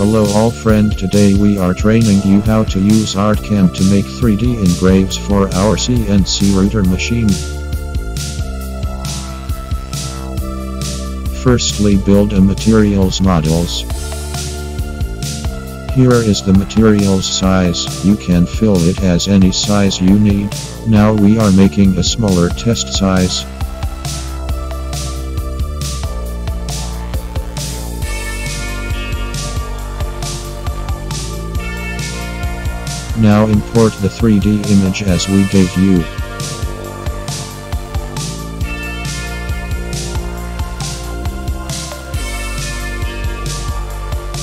Hello all friend today we are training you how to use ArtCam to make 3D engraves for our CNC router machine. Firstly build a materials models. Here is the materials size, you can fill it as any size you need. Now we are making a smaller test size. Now import the 3D image as we gave you.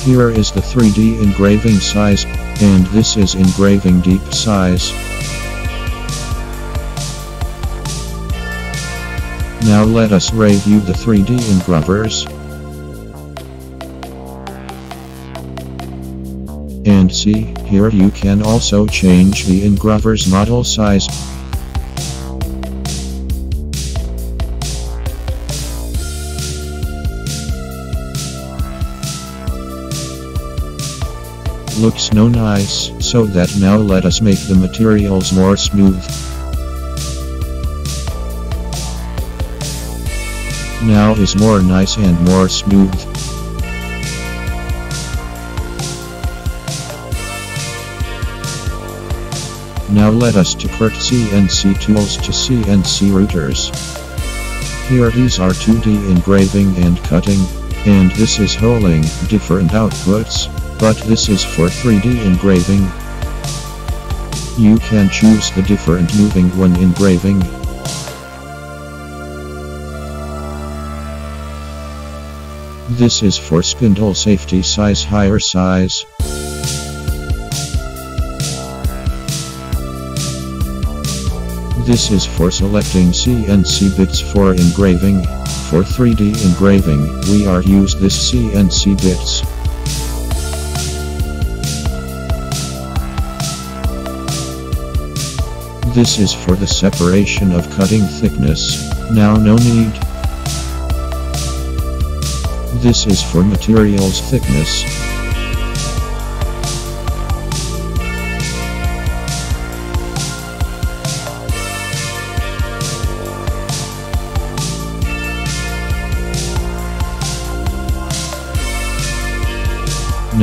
Here is the 3D engraving size, and this is engraving deep size. Now let us review the 3D engravers. And see, here you can also change the engraver's model size. Looks no nice, so that now let us make the materials more smooth. Now is more nice and more smooth. Now let us to convert CNC tools to CNC routers. Here these are 2D engraving and cutting, and this is holding different outputs, but this is for 3D engraving. You can choose the different moving when engraving. This is for spindle safety size higher size. This is for selecting CNC bits for engraving. For 3D engraving, we are use this CNC bits. This is for the separation of cutting thickness. Now no need. This is for materials thickness.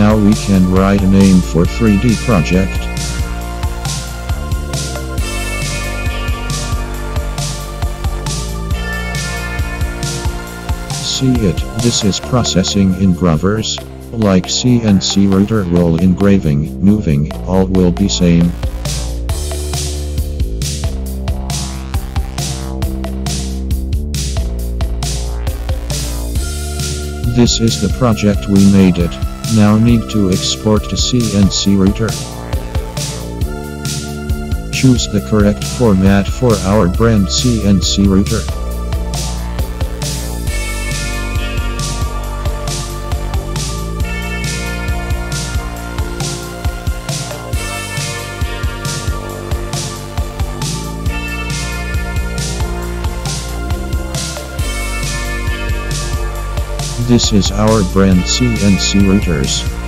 Now we can write a name for 3D project. See it, this is processing engravers. Like CNC router will engraving, moving, all will be same. This is the project we made it. Now need to export to CNC router. Choose the correct format for our brand CNC router. This is our brand CNC routers.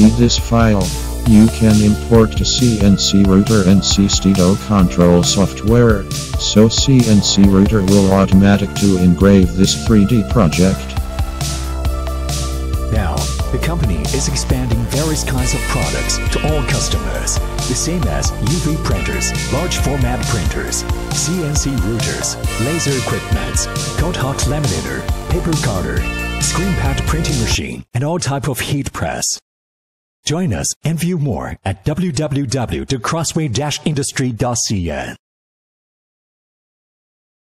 See this file. You can import to CNC router and CSTIDO control software, so CNC router will automatic to engrave this 3D project. Now, the company is expanding various kinds of products to all customers, the same as UV printers, large format printers, CNC routers, laser equipments, cold hot laminator, paper cutter, screen pad printing machine, and all type of heat press. Join us and view more at www.crossway-industry.cn.